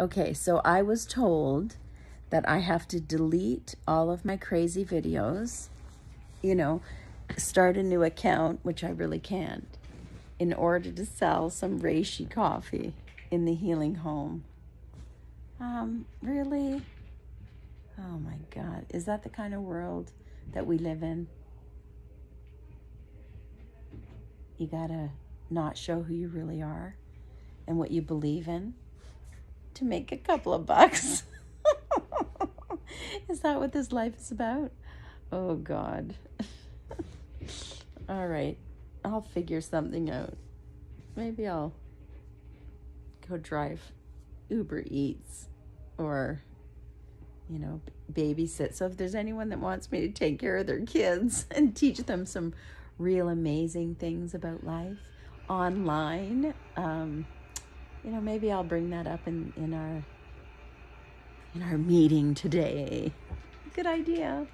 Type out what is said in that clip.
Okay, so I was told that I have to delete all of my crazy videos, you know, start a new account, which I really can't, in order to sell some reishi coffee in the healing home. Um, really? Oh my God. Is that the kind of world that we live in? You gotta not show who you really are and what you believe in to make a couple of bucks. is that what this life is about? Oh God. All right. I'll figure something out. Maybe I'll go drive Uber Eats or, you know, babysit. So if there's anyone that wants me to take care of their kids and teach them some real amazing things about life online, um, you know, maybe I'll bring that up in, in our in our meeting today. Good idea.